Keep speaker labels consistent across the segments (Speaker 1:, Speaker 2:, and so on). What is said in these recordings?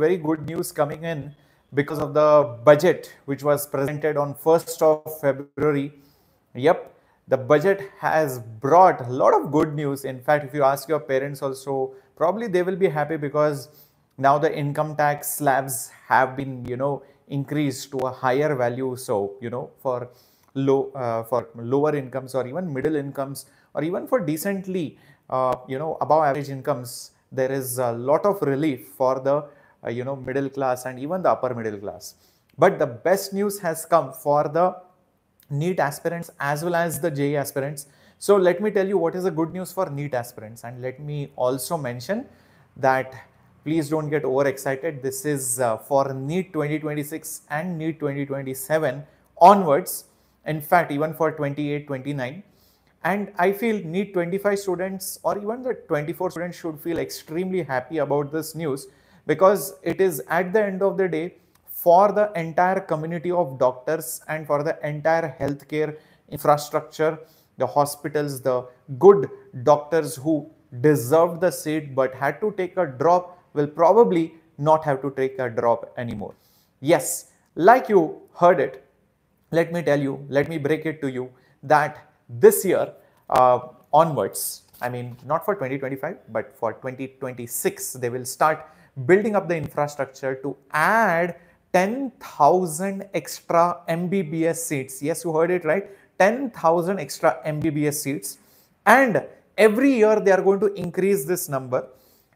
Speaker 1: very good news coming in because of the budget which was presented on 1st of February. Yep, the budget has brought a lot of good news. In fact, if you ask your parents also, probably they will be happy because now the income tax slabs have been, you know, increased to a higher value. So, you know, for low, uh, for lower incomes or even middle incomes or even for decently, uh, you know, above average incomes, there is a lot of relief for the you know middle class and even the upper middle class but the best news has come for the NEET aspirants as well as the JEE aspirants. So let me tell you what is the good news for NEET aspirants and let me also mention that please don't get overexcited. This is uh, for NEET 2026 and NEET 2027 onwards. In fact, even for 28, 29 and I feel NEET 25 students or even the 24 students should feel extremely happy about this news because it is at the end of the day for the entire community of doctors and for the entire healthcare infrastructure, the hospitals, the good doctors who deserved the seat but had to take a drop will probably not have to take a drop anymore. Yes, like you heard it, let me tell you, let me break it to you that this year uh, onwards, I mean, not for 2025, but for 2026, they will start building up the infrastructure to add 10,000 extra MBBS seats. Yes, you heard it right. 10,000 extra MBBS seats. And every year they are going to increase this number.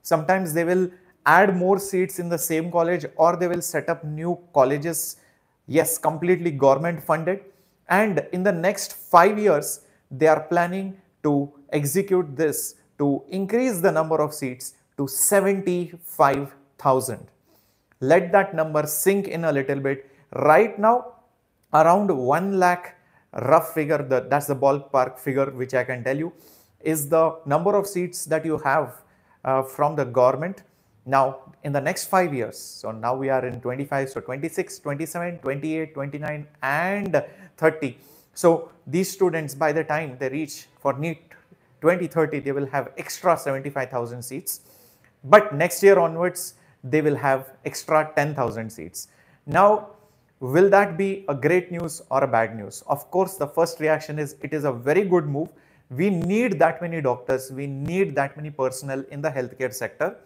Speaker 1: Sometimes they will add more seats in the same college or they will set up new colleges. Yes, completely government funded. And in the next five years, they are planning to execute this to increase the number of seats to 75,000. Let that number sink in a little bit. Right now, around 1 lakh rough figure, the, that's the ballpark figure which I can tell you, is the number of seats that you have uh, from the government. Now, in the next five years, so now we are in 25, so 26, 27, 28, 29 and 30. So these students by the time they reach for NEET 2030, they will have extra 75,000 seats. But next year onwards, they will have extra 10,000 seats. Now, will that be a great news or a bad news? Of course, the first reaction is it is a very good move. We need that many doctors. We need that many personnel in the healthcare sector.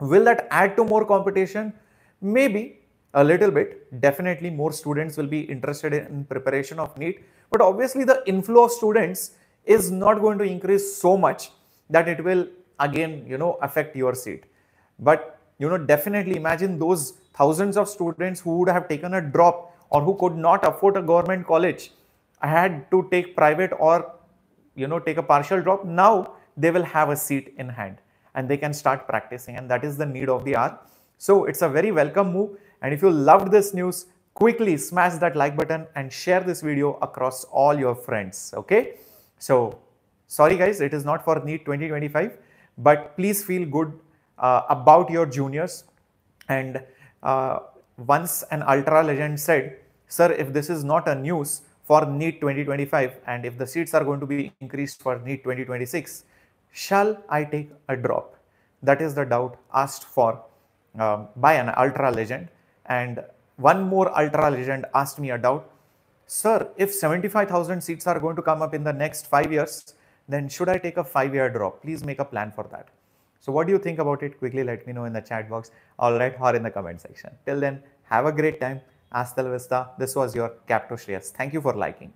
Speaker 1: Will that add to more competition? Maybe a little bit. Definitely more students will be interested in preparation of NEET. But obviously the inflow of students is not going to increase so much that it will again, you know, affect your seat. But, you know, definitely imagine those thousands of students who would have taken a drop or who could not afford a government college I had to take private or, you know, take a partial drop. Now they will have a seat in hand and they can start practicing and that is the need of the hour. So it's a very welcome move. And if you loved this news, quickly smash that like button and share this video across all your friends. Okay. So sorry guys, it is not for NEET 2025 but please feel good uh, about your juniors. And uh, once an ultra legend said, sir, if this is not a news for NEET 2025 and if the seats are going to be increased for NEET 2026, shall I take a drop? That is the doubt asked for uh, by an ultra legend. And one more ultra legend asked me a doubt. Sir, if 75,000 seats are going to come up in the next five years, then should I take a five year drop? Please make a plan for that. So what do you think about it? Quickly let me know in the chat box, alright, or in the comment section. Till then, have a great time. Hasta la vista. This was your Capto Shreyas. Thank you for liking.